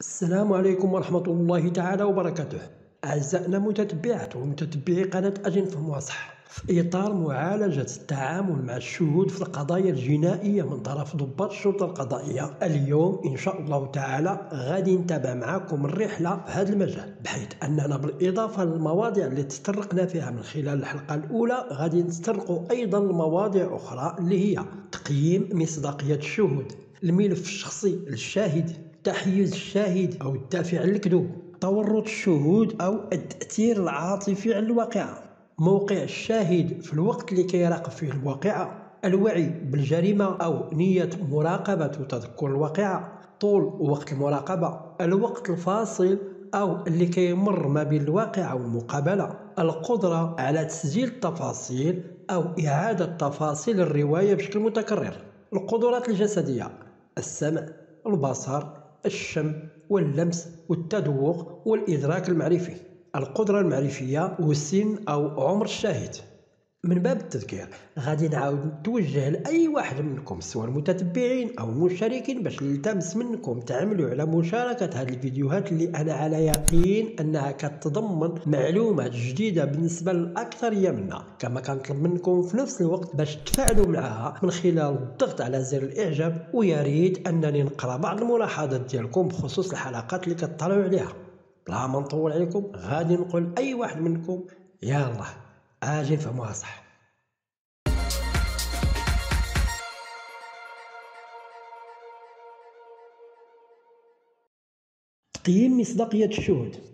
السلام عليكم ورحمة الله تعالى وبركاته. أعزائنا متتبعات ومتتبعي قناة أجن في مواصح في إطار معالجة التعامل مع الشهود في القضايا الجنائية من طرف ضباط الشرطة القضائية. اليوم إن شاء الله تعالى غادي نتابع معكم الرحلة في هذا المجال بحيث أننا بالإضافة للمواضيع اللي تطرقنا فيها من خلال الحلقة الأولى غادي نتطرقوا أيضا لمواضيع أخرى اللي هي تقييم مصداقية الشهود الملف الشخصي للشاهد تحيز الشاهد أو الدافع عن الكذوب تورط الشهود أو التأثير العاطفي على الواقعة موقع الشاهد في الوقت اللي كيراقب فيه الواقعة الوعي بالجريمة أو نية مراقبة وتذكر الواقعة طول وقت المراقبة الوقت الفاصل أو اللي كيمر ما بين الواقعة والمقابلة. القدرة على تسجيل التفاصيل أو إعادة تفاصيل الرواية بشكل متكرر. القدرات الجسدية السمع البصر الشم واللمس والتذوق والإدراك المعرفي القدرة المعرفية والسن أو عمر الشاهد. من باب التذكير غادي نعاود نتوجه لأي واحد منكم سواء المتتبعين أو المشاركين باش نلتمس منكم تعملوا على مشاركة هذه الفيديوهات اللي أنا على يقين أنها كتضمن معلومات جديدة بالنسبة للاكثريه منا كما كنطلب منكم في نفس الوقت باش تفاعلوا معها. من خلال الضغط على زر الإعجاب ويا ريت أنني نقرأ بعض الملاحظات ديالكم بخصوص الحلقات اللي كتطلعوا عليها. بلا ما نطول عليكم غادي نقول أي واحد منكم يلا. أجي نفهموها صح. تقييم مصداقية الشهود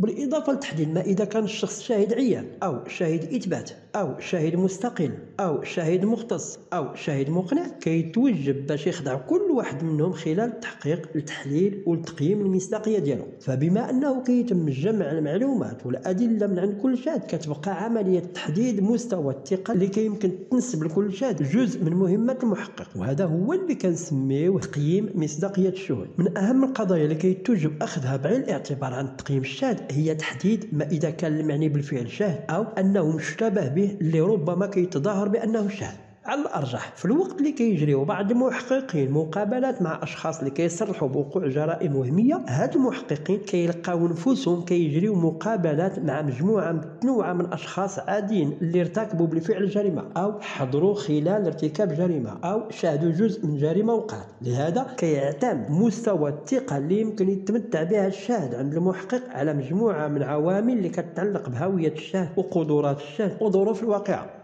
بالإضافة لتحديد ما إذا كان الشخص شاهد عيان أو شاهد إثبات أو شاهد مستقل أو شاهد مختص أو شاهد مقنع. كيتوجب باش يخضع كل واحد منهم خلال التحقيق التحليل والتقييم المصداقية ديالو. فبما أنه كيتم جمع المعلومات والأدلة من عند كل شاهد كتبقى عملية تحديد مستوى الثقة اللي كيمكن تنسب لكل شاهد جزء من مهمة المحقق. وهذا هو اللي كنسميه تقييم مصداقية الشهود. من أهم القضايا اللي كيتوجب أخذها بعين الاعتبار عن تقييم الشاهد هي تحديد ما إذا كان المعني بالفعل شاهد أو أنه مشتبه به اللي ربما كيتظاهر بأنه شاهد. على الأرجح. في الوقت اللي كيجريو بعض المحققين مقابلات مع أشخاص اللي كيصرحوا بوقوع جرائم وهمية هاد المحققين كيلقاو نفوسهم كيجريو مقابلات مع مجموعة متنوعة من أشخاص عاديين اللي ارتكبوا بالفعل جريمة أو حضروا خلال ارتكاب جريمة أو شاهدوا جزء من جريمة وقعت. لهذا كيعتمد مستوى الثقة اللي يمكن يتمتع بها الشاهد عند المحقق على مجموعة من عوامل اللي كتعلق بهوية الشاهد وقدرات الشاهد. وظروف الواقعه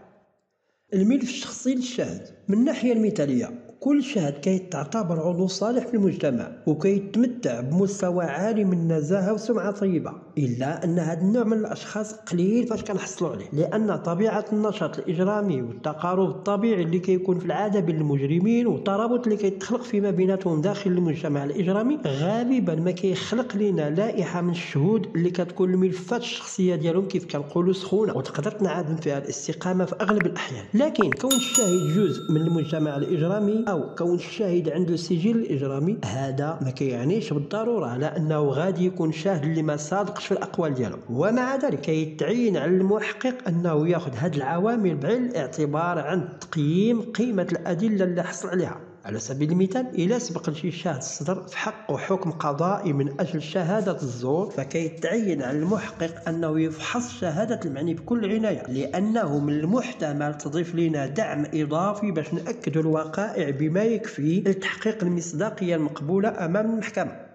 الملف الشخصي للشاهد من الناحية المثالية كل شاهد كيتعتبر عضو صالح في المجتمع وكيتمتع بمستوى عالي من النزاهه وسمعة طيبة إلا أن هذا النوع من الأشخاص قليل فاش كنحصلوا عليه لأن طبيعة النشاط الإجرامي والتقارب الطبيعي اللي كيكون في العادة بين المجرمين والترابط اللي كيتخلق فيما بيناتهم داخل المجتمع الإجرامي غالبا ما كيخلق لنا لائحة من الشهود اللي كتكون الملفات الشخصية ديالهم كيف كنقولوا سخونة وتقدر تنعدم فيها الاستقامة في أغلب الأحيان. لكن كون الشاهد جزء من المجتمع الإجرامي أو كون الشاهد عنده سجل الاجرامي هذا ما كيعنيش بالضرورة على انه غادي يكون شاهد اللي ما صادقش في الأقوال ديالو. ومع ذلك كيتعين على المحقق أنه يأخذ هذه العوامل بعين الاعتبار عند تقييم قيمة الأدلة اللي حصل عليها. على سبيل المثال إلى سبق شاهد الصدر حقه حكم قضائي من أجل شهادة الزور فكيتعين على المحقق أنه يفحص شهادة المعني بكل عناية لأنه من المحتمل تضيف لنا دعم إضافي باش نأكد الوقائع بما يكفي لتحقيق المصداقية المقبولة أمام المحكمة.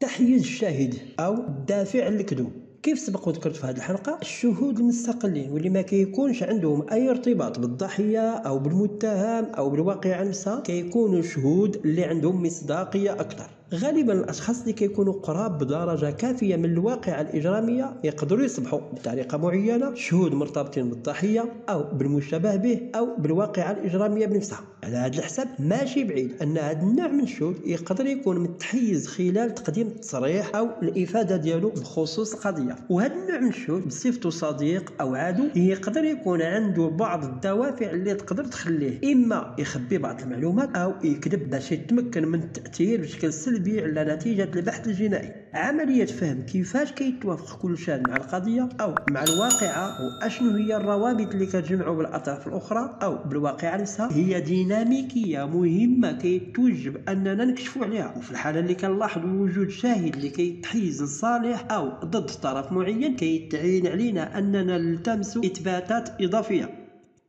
تحيز الشاهد أو الدافع الكذوب كيف سبق وذكرت في هذه الحلقة؟ الشهود المستقلين واللي ما كيكونش عندهم أي ارتباط بالضحية أو بالمتهم أو بالواقعة نفسها كيكونوا شهود اللي عندهم مصداقية أكثر. غالبا الأشخاص اللي كيكونوا قراب بدرجة كافية من الواقعه الإجرامية يقدروا يصبحوا بطريقة معينة شهود مرتبطين بالضحية أو بالمشتبه به أو بالواقعه الإجرامية بنفسها. على هذا الحساب ماشي بعيد أن هذا النوع من الشهود يقدر يكون متحيز خلال تقديم التصريح أو الإفادة ديالو بخصوص القضية وهذا النوع من الشهود بصفته صديق أو عدو يقدر يكون عنده بعض الدوافع اللي تقدر تخليه. إما يخبي بعض المعلومات أو يكذب باش يتمكن من التأثير بشكل سلبي سلبي على نتيجة البحث الجنائي. عملية فهم كيفاش كيتوافق كل شاهد مع القضية أو مع الواقعة وأشنو هي الروابط اللي كتجمعو بالأطراف الأخرى أو بالواقعة نفسها. هي ديناميكية مهمة كيتوجب أننا نكشفو عليها. وفي الحالة اللي كنلاحظوا وجود شاهد اللي كيتحيز لصالح أو ضد طرف معين كيتعين علينا أننا نلتمس إثباتات إضافية.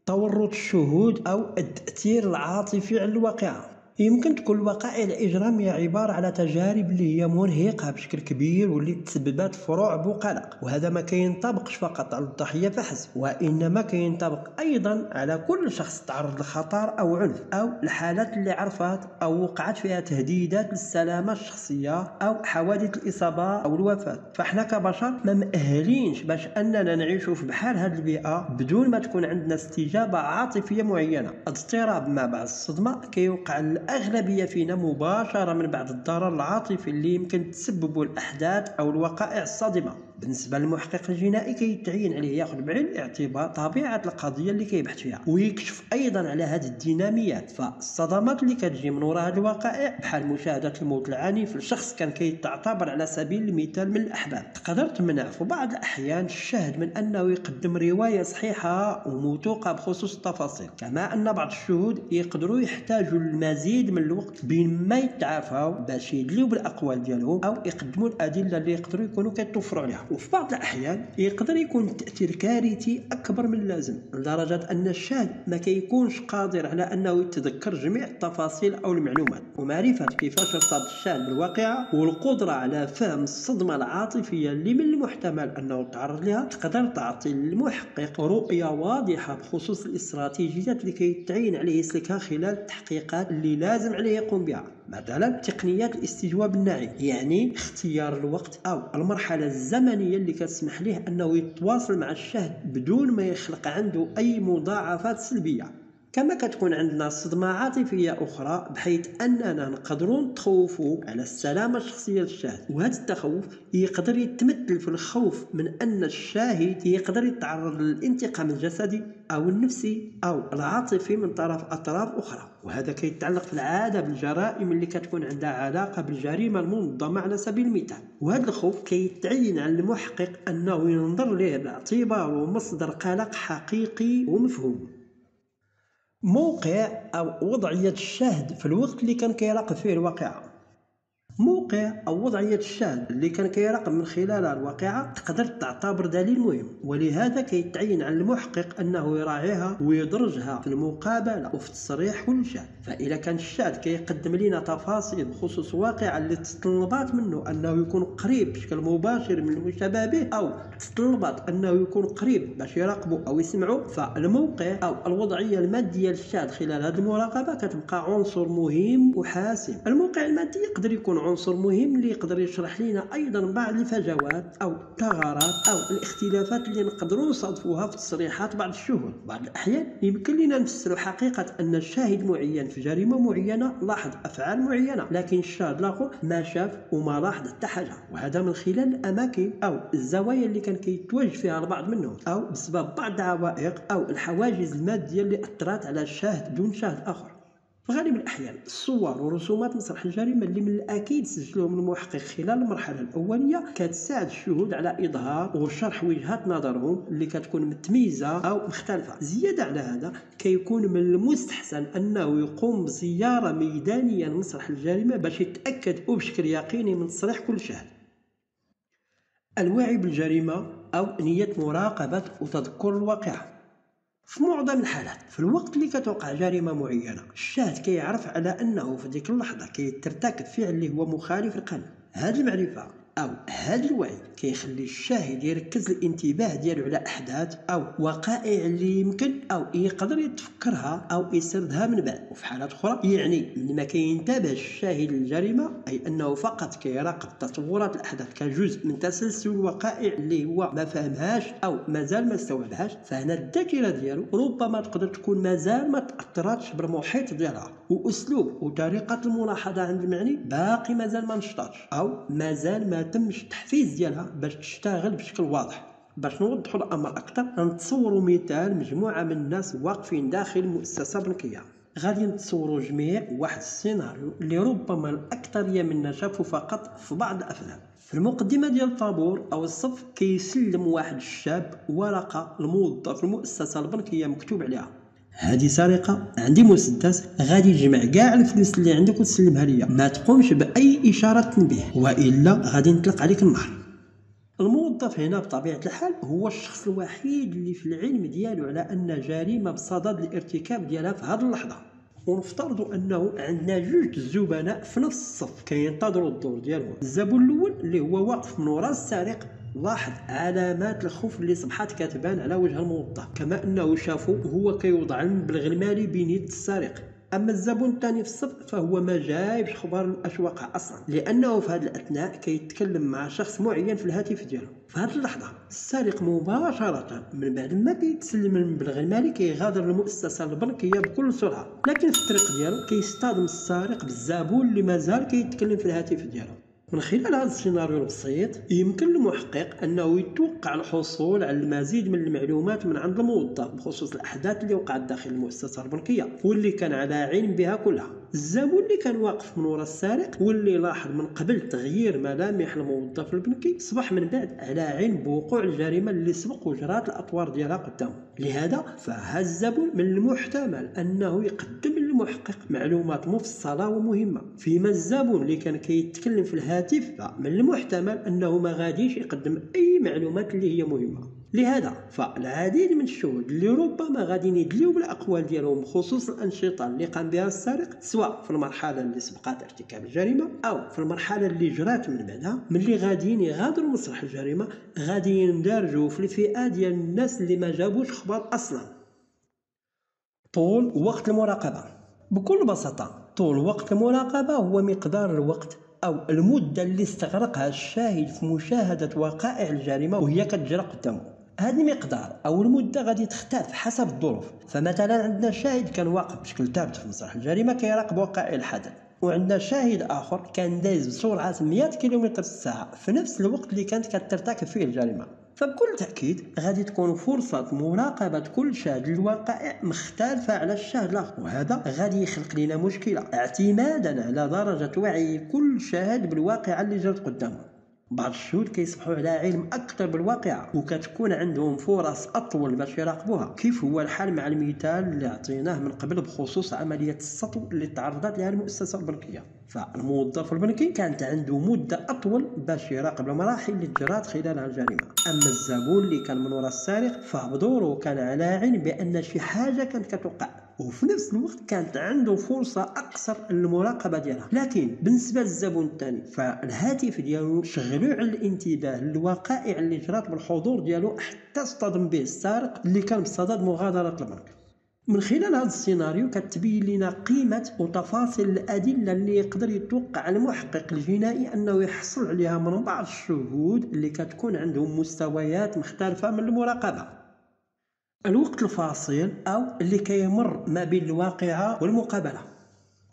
تورط الشهود أو التأثير العاطفي على الواقعة. يمكن تكون الوقائع الإجرامية عبارة على تجارب اللي هي مرهقة بشكل كبير واللي تسببت في رعب وقلق وهذا ما كينطبقش فقط على الضحية فحسب وإنما كينطبق أيضا على كل شخص تعرض لخطر أو عنف أو الحالات اللي عرفت أو وقعت فيها تهديدات للسلامة الشخصية أو حوادث الإصابة أو الوفاة. فإحنا كبشر ما مأهلينش باش أننا نعيشوا في بحال هذه البيئة بدون ما تكون عندنا استجابة عاطفية معينة. اضطراب ما بعد الصدمة كيوقع الأغلبية فينا مباشرة من بعد الضرر العاطفي اللي يمكن تسببه الأحداث أو الوقائع الصادمة. بالنسبة للمحقق الجنائي كيتعين عليه ياخذ بعين الاعتبار طبيعة القضية اللي كيبحث فيها ويكشف أيضا على هذه الديناميات. فالصدمات اللي كتجي من وراء هذه الوقائع بحال مشاهدة الموت العنيف لشخص كان كيتعتبر على سبيل المثال من الأحباب. تقدر تمنع في بعض الأحيان الشاهد من أنه يقدم رواية صحيحة وموثوقة بخصوص التفاصيل كما أن بعض الشهود يقدروا يحتاجوا المزيد من الوقت بين ما يتعافوا باش يدلوا بالأقوال ديالهم أو يقدموا الأدلة اللي يقدروا يكونوا كيتوفروا عليها. وفي بعض الأحيان يقدر يكون التأثير كارثي أكبر من اللازم لدرجة أن الشاهد ما كيكونش قادر على أنه يتذكر جميع التفاصيل أو المعلومات. ومعرفة كيفاش ارتبط الشاهد بالواقعة والقدرة على فهم الصدمة العاطفية اللي من المحتمل أنه تعرض لها تقدر تعطي للمحقق رؤية واضحة بخصوص الاستراتيجيات اللي كيتعين عليه يسلكها خلال التحقيقات اللي لازم عليه يقوم بها. مثلا تقنيات الاستجواب الناعم يعني اختيار الوقت أو المرحلة الزمنية اللي كتسمح ليه أنه يتواصل مع الشاهد بدون ما يخلق عنده أي مضاعفات سلبية. كما كتكون عندنا صدمة عاطفية أخرى بحيث أننا نقدروا نتخوفوا على السلامة الشخصية للشاهد. وهذا التخوف يقدر يتمثل في الخوف من أن الشاهد يقدر يتعرض للانتقام الجسدي أو النفسي أو العاطفي من طرف أطراف أخرى. وهذا كيتعلق في العادة بالجرائم اللي كتكون عندها علاقة بالجريمة المنظمة على سبيل المثال. وهذا الخوف كيتعين على المحقق أنه ينظر له باعتباره مصدر قلق حقيقي ومفهوم. موقع أو وضعية الشاهد في الوقت اللي كان كيراقب فيه الواقعة. موقع أو وضعية الشاهد اللي كان كيراقب من خلالها الواقعة تقدر تعتبر دليل مهم ولهذا كيتعين على المحقق أنه يراعيها ويدرجها في المقابلة وفي تصريح كل شاهد فإذا كان الشاهد كيقدم لنا تفاصيل بخصوص واقعة اللي تتطلبات منه أنه يكون قريب بشكل مباشر من المشتبه به أو تتطلبات أنه يكون قريب باش يراقبه أو يسمعه فالموقع أو الوضعية المادية للشاهد خلال هذه المراقبة كتبقى عنصر مهم وحاسم. الموقع المادي يقدر يكون عنصر مهم اللي يقدر يشرح لنا أيضا بعض الفجوات أو الثغرات أو الاختلافات اللي نقدروا نصادفوها في تصريحات بعض الشهود بعض الأحيان يمكن لنا نفسر حقيقه أن الشاهد معين في جريمة معينة لاحظ أفعال معينة لكن الشاهد الآخر ما شاف وما لاحظ حتى حاجة. وهذا من خلال الأماكن أو الزوايا اللي كان كيتواجد فيها البعض منهم أو بسبب بعض العوائق أو الحواجز المادية اللي أثرت على الشاهد دون شاهد آخر. في غالب الأحيان الصور ورسومات مسرح الجريمة اللي من الأكيد سجلهم المحقق خلال المرحلة الأولية. كتساعد الشهود على إظهار وشرح وجهات نظرهم اللي كتكون متميزة أو مختلفة. زيادة على هذا كيكون من المستحسن أنه يقوم بزيارة ميدانية لمسرح الجريمة باش يتأكد بشكل يقيني من تصريح كل شاهد الوعي بالجريمة أو نية مراقبة وتذكر الواقعة. في معظم الحالات في الوقت اللي كتوقع جريمة معينة الشاهد كيعرف على أنه في ديك اللحظة كيترتكب فعل اللي هو مخالف للقانون هذه المعرفة أو هذا الوعي كيخلي الشاهد يركز الانتباه ديالو على أحداث أو وقائع اللي يمكن أو يقدر يتفكرها أو يسردها من بعد. وفي حالات أخرى يعني من ما كينتبه الشاهد للجريمة أي أنه فقط كيراقب تطورات الأحداث كجزء من تسلسل الوقائع اللي هو ما فهمهاش أو مازال ما استوعبهاش فهنا الذاكرة ديالو ربما تقدر تكون مازال ما تأثراتش بالمحيط ديالها. وأسلوب وطريقة الملاحظة عند المعني باقي مازال ما نشطاتش أو مازال ما تمش التحفيز ديالها باش تشتغل بشكل واضح باش نوضحوا الأمر أكثر. نتصوروا مثال مجموعة من الناس واقفين داخل مؤسسة بنكية. غادي نتصوروا جميع واحد السيناريو اللي ربما الأكثرية منا شافوا فقط في بعض الأفلام. في المقدمة ديال الطابور أو الصف كيسلم واحد الشاب ورقة لموظف المؤسسة البنكية مكتوب عليها. هذه سرقة عندي مسدس غادي تجمع كاع الفلوس اللي عندك وتسلمها ليا. ما تقومش بأي إشارة تنبيه وإلا غادي نطلق عليك النهر الموظف هنا بطبيعة الحال هو الشخص الوحيد اللي في العلم ديالو على أن جريمة بصدد الارتكاب ديالها في هذه اللحظة. ونفترضوا أنه عندنا جوج الزبناء في نفس الصف كينتظروا الدور ديالهم. الزبون الأول اللي هو واقف من وراء السارق لاحظ علامات الخوف اللي صبحت كتبان على وجه الموظف كما أنه شافوا هو كيوضع المبلغ المالي بين يد السارق أما الزبون الثاني في الصف فهو ما جايبش خبر الأشواق أصلا. لأنه في هذا الأثناء كيتكلم مع شخص معين في الهاتف ديالو. في هذه اللحظة السارق مباشرة من بعد ما كيتسلم المبلغ المالي كيغادر المؤسسة البنكية بكل سرعة. لكن في الطريق ديالو كيصطدم السارق بالزبون اللي مازال كيتكلم في الهاتف ديالو. من خلال هذا السيناريو البسيط يمكن للمحقق أنه يتوقع الحصول على المزيد من المعلومات من عند الموظف بخصوص الأحداث اللي وقعت داخل المؤسسة البنكية واللي كان على علم بها كلها. الزبون اللي كان واقف من وراء السارق واللي لاحظ من قبل تغيير ملامح الموظف البنكي صبح من بعد على علم بوقوع الجريمة اللي سبق وجرات الأطوار ديالها قدامه لهذا فهذا الزبون من المحتمل أنه يقدم للمحقق معلومات مفصلة ومهمة. فيما الزبون اللي كان كيتكلم في الهاتف فمن المحتمل أنه ما غاديش يقدم أي معلومات اللي هي مهمة. لهذا فالعديد من الشهود اللي ربما غادي يدليو بالأقوال ديالهم بخصوص الأنشطة اللي قام بها السارق سواء في المرحلة اللي سبقت ارتكاب الجريمة أو في المرحلة اللي جرات من بعدها ملي غاديين يغادروا مسرح الجريمة غادي يندرجوا في الفئة ديال الناس اللي ما جابوش خبر أصلا. طول وقت المراقبة. بكل بساطة طول وقت المراقبة هو مقدار الوقت أو المدة اللي استغرقها الشاهد في مشاهدة وقائع الجريمة وهي كتجرى قدامه هذا المقدار أو المدة غادي تختلف حسب الظروف. فمثلا عندنا شاهد كان واقف بشكل ثابت في مسرح الجريمة كيراقب وقائع الحدث وعندنا شاهد آخر كان دايز بسرعة 100 كم في الساعة في نفس الوقت اللي كانت كترتكب فيه الجريمة. فبكل تأكيد غادي تكون فرصة مراقبة كل شاهد للوقائع مختلفة على الشاهد الآخر. وهذا غادي يخلق لنا مشكلة. اعتمادا على درجة وعي كل شاهد بالواقعة اللي جرت قدامه. بعض الشهود كيصبحوا على علم أكثر بالواقعه وكتكون عندهم فرص أطول باش يراقبوها. كيف هو الحال مع المثال اللي عطيناه من قبل بخصوص عملية السطو اللي تعرضت لها المؤسسة البنكية؟ فالموظف البنكي. كانت عنده مدة أطول باش يراقب المراحل اللي جرات خلالها الجريمة. أما الزبون اللي كان من وراء السارق فبدوره كان على علم بأن شي حاجة كانت كتوقع. وفي نفس الوقت كانت عنده فرصة أقصر للمراقبة ديالها. لكن بالنسبة للزبون الثاني فالهاتف ديالو شغلوا على الانتباه للوقائع اللي جرات بالحضور ديالو حتى اصطدم به السارق اللي كان بصدد مغادرة البنك. من خلال هذا السيناريو كتبين لنا قيمة وتفاصيل الأدلة اللي يقدر يتوقع المحقق الجنائي أنه يحصل عليها من بعض الشهود اللي كتكون عندهم مستويات مختلفة من المراقبة. الوقت الفاصل أو اللي كيمر ما بين الواقعة والمقابلة.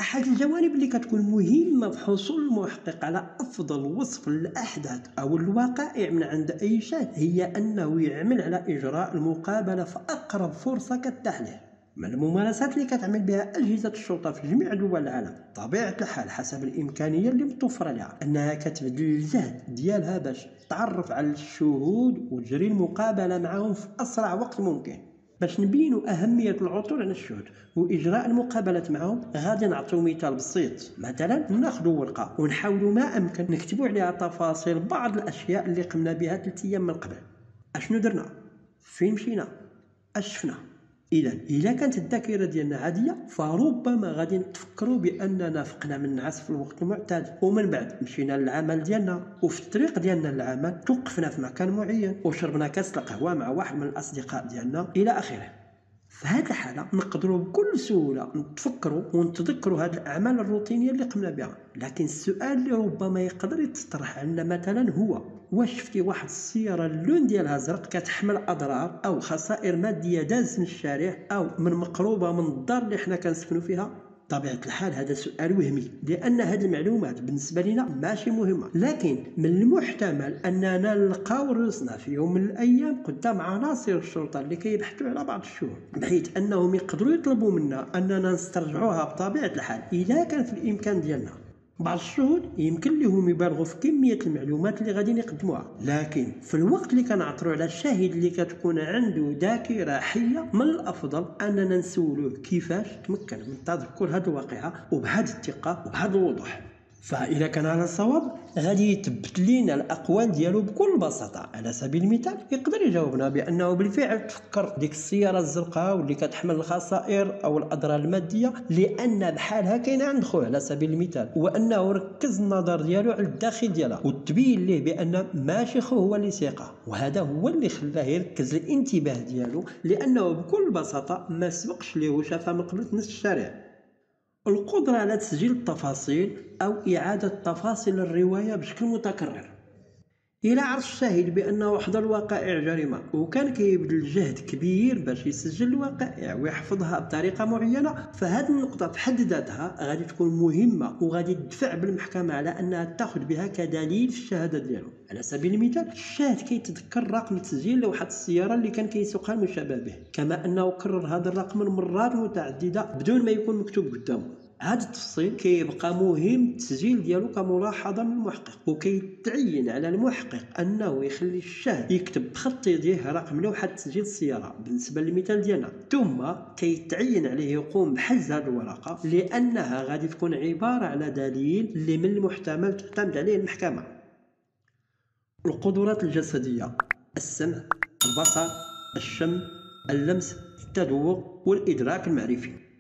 أحد الجوانب اللي كتكون مهمة في حصول المحقق على أفضل وصف للأحداث أو الوقائع من عند أي شاهد هي أنه يعمل على إجراء المقابلة في أقرب فرصة من الممارسات اللي كتعمل بها أجهزة الشرطة في جميع دول العالم. طبيعة الحال حسب الإمكانية اللي متوفرة لها أنها كتبذل الجهد ديالها باش تعرف على الشهود وتجري المقابلة معهم في أسرع وقت ممكن. باش نبينوا أهمية العثور على الشهود وإجراء المقابلة معهم غادي نعطيو مثال بسيط. مثلا ناخذوا ورقة ونحاولوا ما أمكن نكتبوا عليها تفاصيل بعض الأشياء اللي قمنا بها ثلاث أيام من قبل. أشنو درنا؟ فين مشينا؟ أش شفنا اذا إذا كانت الذاكرة ديالنا عادية فربما غادي نتفكروا باننا فقنا من النعاس في الوقت المعتاد ومن بعد مشينا للعمل ديالنا وفي الطريق ديالنا للعمل توقفنا في مكان معين وشربنا كاس القهوة مع واحد من الأصدقاء ديالنا إلى آخره. في هذه الحالة نقدروا بكل سهولة نتفكروا ونتذكروا هذه الأعمال الروتينية اللي قمنا بها. لكن السؤال اللي ربما يقدر يتطرح عندنا مثلا هو واش شفتي واحد السيارة اللون ديالها زرق كتحمل أضرار أو خسائر مادية دازت من الشارع أو من مقروبة من الدار اللي حنا كنسكنوا فيها؟ بطبيعة الحال هذا سؤال وهمي لأن هذه المعلومات بالنسبة لنا ماشي مهمة. لكن من المحتمل أننا نلقاو راسنا في يوم من الأيام قدام عناصر الشرطة اللي كيبحثوا على بعض الشهود بحيث أنهم يقدروا يطلبوا منا أننا نسترجعوها بطبيعة الحال إذا كان في الإمكان ديالنا. بعض الشهود يمكن لهم يبالغوا في كمية المعلومات اللي غادي يقدموها. لكن في الوقت اللي كنعثروا على الشاهد اللي كتكون عنده ذاكرة حية من الأفضل أننا نسولوه كيفاش تمكن من تذكر هذه الواقعة وبهذه الثقة وبهذا الوضوح. فإذا كان على الصواب غادي يثبت لينا الأقوال ديالو بكل بساطة. على سبيل المثال يقدر يجاوبنا بأنه بالفعل تفكر ديك السيارة الزرقاء واللي كتحمل الخسائر أو الأضرار المادية لأن بحالها كاينة عند خوه على سبيل المثال. وأنه ركز النظر ديالو على الداخل ديالها وتبين ليه بأن ماشي خوه هو اللي سيقه وهذا هو اللي خلاه يركز الانتباه ديالو لأنه بكل بساطة ما سبقش ليه وشافها من قبل نص الشارع. القدرة على تسجيل التفاصيل أو إعادة تفاصيل الرواية بشكل متكرر. إلى عرف الشاهد بأنه حضر وقائع جريمة. وكان كيبذل جهد كبير باش يسجل الوقائع ويحفظها بطريقة معينة. فهذه النقطة في حد ذاتها غادي تكون مهمة وغادي تدفع بالمحكمة على أنها تأخذ بها كدليل في الشهادة ديالو على سبيل المثال الشاهد كيتذكر رقم تسجيل لوحة السيارة اللي كان كيسوقها المشابه به. كما أنه كرر هذا الرقم مرات متعددة بدون ما يكون مكتوب قدامه. هذا التفصيل كيبقى مهم التسجيل ديالو كملاحظة من المحقق وكيتعين على المحقق أنه يخلي الشاهد يكتب بخط يديه رقم لوحة تسجيل السيارة بالنسبة للمثال ديالنا ثم كيتعين عليه يقوم بحجز هذه الورقة لأنها غادي تكون عبارة على دليل اللي من المحتمل تعتمد عليه المحكمة. القدرات الجسدية السمع البصر الشم اللمس التذوق والإدراك المعرفي.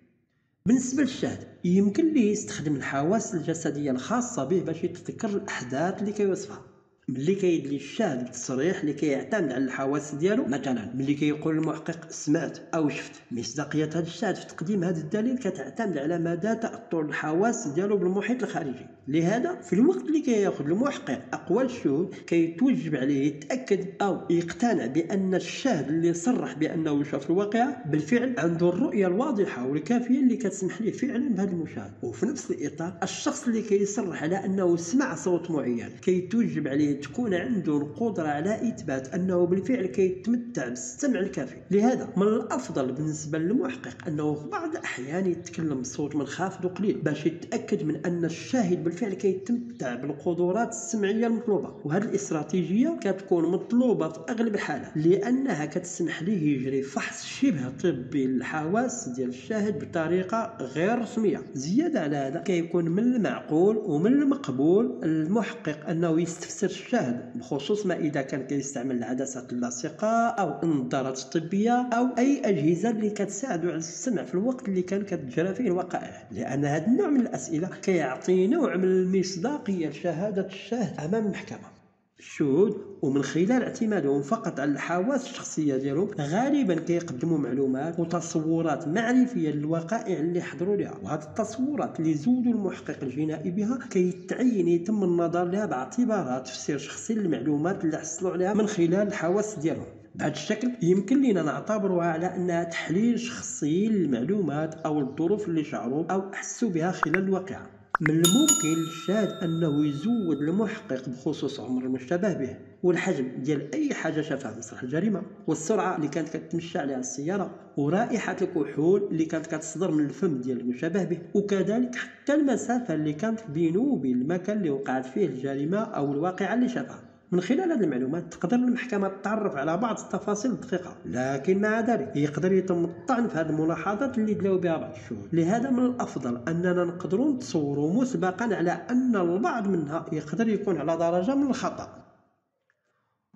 بالنسبة للشاهد يمكن ليه يستخدم الحواس الجسدية الخاصة به باش يتذكر الأحداث اللي كيوصفها. ملي كيدلي الشاهد بالتصريح اللي كيعتمد على الحواس ديالو مثلا ملي كيقول المحقق سمعت أو شفت مصداقية هذا الشاهد في تقديم هذا الدليل كتعتمد على مدى تاثر الحواس ديالو بالمحيط الخارجي. لهذا في الوقت اللي كياخذ المحقق أقوال الشهود كيتوجب عليه يتأكد أو يقتنع بأن الشاهد اللي صرح بأنه شاف الواقعة بالفعل عنده الرؤية الواضحة والكافية اللي كتسمح ليه فعلا بهذا المشاهد. وفي نفس الإطار الشخص اللي كيصرح على أنه سمع صوت معين كيتوجب عليه تكون عنده القدرة على إثبات أنه بالفعل كيتمتع بالسمع الكافي. لهذا من الأفضل بالنسبة للمحقق أنه في بعض الأحيان يتكلم بصوت منخفض وقليل باش يتأكد من أن الشاهد بالفعل كيتمتع بالقدرات السمعية المطلوبة. وهذه الاستراتيجية كتكون مطلوبة في أغلب الحالات لأنها كتسمح ليه يجري فحص شبه طبي للحواس ديال الشاهد بطريقة غير رسمية. زيادة على هذا كيكون من المعقول ومن المقبول المحقق أنه يستفسر الشاهد بخصوص ما إذا كان كيستعمل العدسات اللاصقة أو النظارات الطبيه أو أي أجهزة اللي كتساعدوا على السمع في الوقت اللي كان كتجرى فيه الوقائع. لأن هذا النوع من الأسئلة كيعطي نوع من المصداقية لشهاده الشاهد أمام المحكمة. الشهود ومن خلال اعتمادهم فقط على الحواس الشخصية ديالهم غالبا كيقدموا معلومات وتصورات معرفية للوقائع اللي حضروا لها. وهذه التصورات اللي زودوا المحقق الجنائي بها كيتعين يتم النظر لها باعتبارها تفسير شخصي للمعلومات اللي حصلوا عليها من خلال الحواس ديالهم. بهذا الشكل يمكن لنا نعتبرها على انها تحليل شخصي للمعلومات أو الظروف اللي شعروا أو أحسوا بها خلال الواقعة. من الممكن للشاهد أنه يزود المحقق بخصوص عمر المشتبه به والحجم ديال أي حاجة شافها في مسرح الجريمة والسرعة اللي كانت كتمشى عليها السيارة ورائحة الكحول اللي كانت كتصدر من الفم ديال المشتبه به وكذلك حتى المسافة اللي كانت بينه وبين المكان اللي وقعت فيه الجريمة أو الواقعة اللي شافها. من خلال هذه المعلومات تقدر المحكمة تتعرف على بعض التفاصيل الدقيقة لكن مع ذلك يقدر يتم الطعن في هذه الملاحظات اللي دلاو بها بعض الشهود. لهذا من الأفضل أننا نقدروا نتصوروا مسبقا على أن البعض منها يقدر يكون على درجة من الخطأ.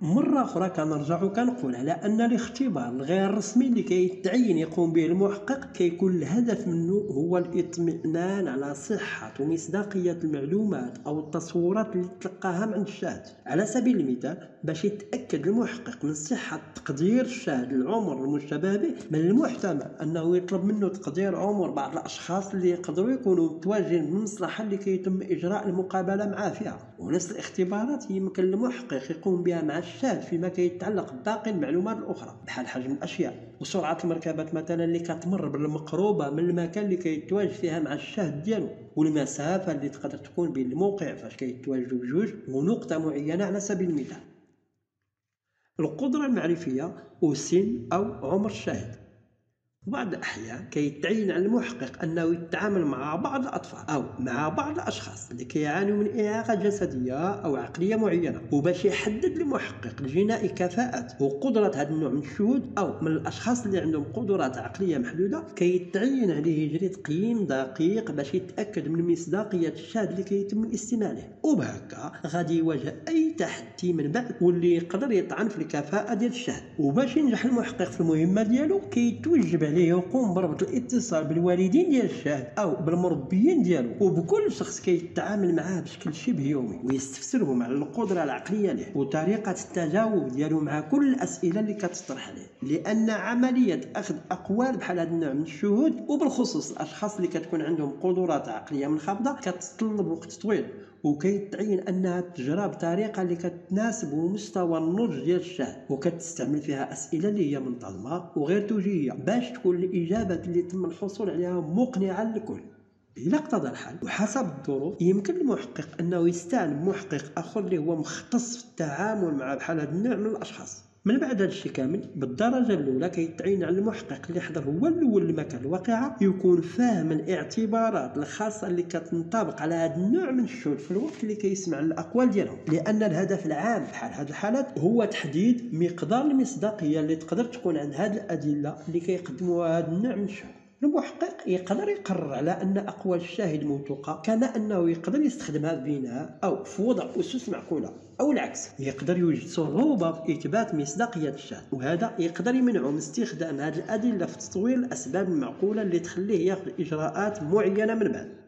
مرة أخرى كنرجع كنقول على أن الاختبار الغير رسمي اللي كيتعين يقوم به المحقق كيكون الهدف منه هو الإطمئنان على صحة ومصداقية المعلومات أو التصورات اللي تلقاها من الشاهد. على سبيل المثال باش يتأكد المحقق من صحة تقدير الشاهد العمر المشتبه به من المحتمل أنه يطلب منه تقدير عمر بعض الأشخاص اللي يقدروا يكونوا متواجدين بالمصلحة اللي كيتم إجراء المقابلة معاه فيها ونفس الاختبارات يمكن المحقق يقوم بها مع الشاهد فيما كيتعلق بباقي المعلومات الأخرى. بحال حجم الأشياء وسرعة المركبات مثلا اللي كتمر بالمقروبه من المكان اللي كيتواجد فيها مع الشاهد ديالو والمسافة اللي تقدر تكون بين الموقع فاش كيتواجدوا بجوج ونقطة معينة على سبيل المثال. القدرة المعرفية وسن أو عمر الشاهد. بعض الأحيان كيتعين على المحقق أنه يتعامل مع بعض الأطفال أو مع بعض الأشخاص اللي كيعانوا من إعاقة جسدية أو عقلية معينة وباش يحدد المحقق الجنائي كفاءة وقدرة هذا النوع من الشهود أو من الأشخاص اللي عندهم قدرات عقلية محدودة كيتعين عليه يجري تقييم دقيق باش يتأكد من مصداقية الشاهد اللي كيتم الاستماع له. وبهكا غادي يواجه أي تحدي من بعد واللي يقدر يطعن في الكفاءة ديال الشاهد وباش ينجح المحقق في المهمة ديالو كيتوجب عليه عليه يقوم بربط الاتصال بالوالدين ديال الشاهد أو بالمربيين ديالو. وبكل شخص كيتعامل معاه بشكل شبه يومي ويستفسرهم على القدرة العقلية له وطريقة التجاوب ديالو مع كل الأسئلة اللي كتطرح عليه. لأن عملية أخذ أقوال بحال هذا النوع من الشهود وبالخصوص الأشخاص اللي كتكون عندهم قدرات عقلية منخفضة كتطلب وقت طويل. وكيتعين انها تجرى بطريقه اللي كتناسب مستوى النضج ديال الشاهد وكتستعمل فيها أسئلة اللي هي منتظمة وغير توجيهية باش تكون الإجابات اللي تم الحصول عليها مقنعة للكل. إذا اقتضى الحال وحسب الظروف يمكن للمحقق أنه يستعلم محقق آخر اللي هو مختص في التعامل مع بحال هذا النوع من الأشخاص. من بعد هذا الشيء كامل بالدرجة الأولى كيتعين على المحقق اللي حضر هو الأول لمكان الواقعة يكون فاهم الاعتبارات الخاصة اللي كتنطبق على هذا النوع من الشهود في الوقت اللي كيسمع الأقوال ديالهم. لأن الهدف العام بحال هذه الحالات هو تحديد مقدار المصداقية اللي تقدر تكون عند هذه الأدلة اللي كيقدموها هذا النوع من الشهود. المحقق يقدر يقرر على أن اقوال الشاهد موثوقه كما أنه يقدر يستخدمها بناء أو في وضع أسس معقولة أو العكس. يقدر يوجد صعوبه في اثبات مصداقية الشاهد وهذا يقدر يمنعه من استخدام هذه الأدلة في تطوير الأسباب المعقولة اللي تخليه ياخذ إجراءات معينة من بعد.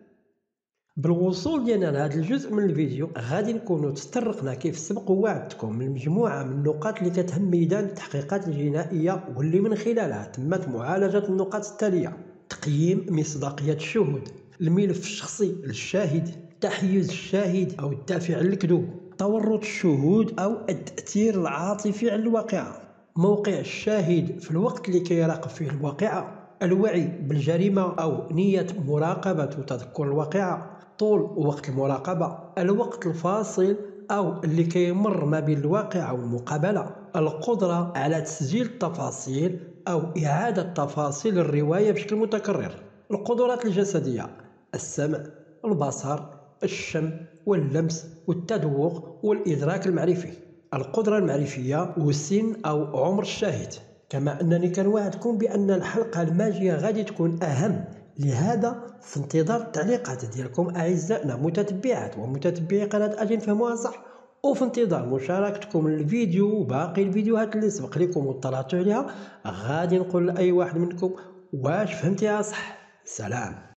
بالوصول ديالنا لهذا الجزء من الفيديو غادي نكونوا تطرقنا كيف سبق ووعدتكم من مجموعة من النقاط اللي كتهم ميدان التحقيقات الجنائية واللي من خلالها تمت معالجة النقاط التالية. تقييم مصداقية الشهود الملف الشخصي للشاهد تحيز الشاهد أو الدافع عن الكذوب تورط الشهود أو التأثير العاطفي على الواقعة. موقع الشاهد في الوقت اللي كيراقب فيه الواقعة. الوعي بالجريمة أو نية مراقبة وتذكر الواقعة. طول وقت المراقبة. الوقت الفاصل أو اللي كيمر ما بين الواقع والمقابلة. القدرة على تسجيل التفاصيل أو إعادة تفاصيل الرواية بشكل متكرر. القدرات الجسدية السمع البصر الشم واللمس والتذوق والإدراك المعرفي. القدرة المعرفية والسن أو عمر الشاهد. كما أنني كنوعدكم بأن الحلقة الماجية غادي تكون أهم. لهذا في انتظار التعليقات ديالكم أعزائنا متتبعات ومتتبعي قناة أجي نفهموها صح. وفي انتظار مشاركتكم للفيديو وباقي الفيديوهات اللي سبق لكم واطلعتوا عليها. غادي نقول لأي واحد منكم واش فهمتيها صح؟ سلام.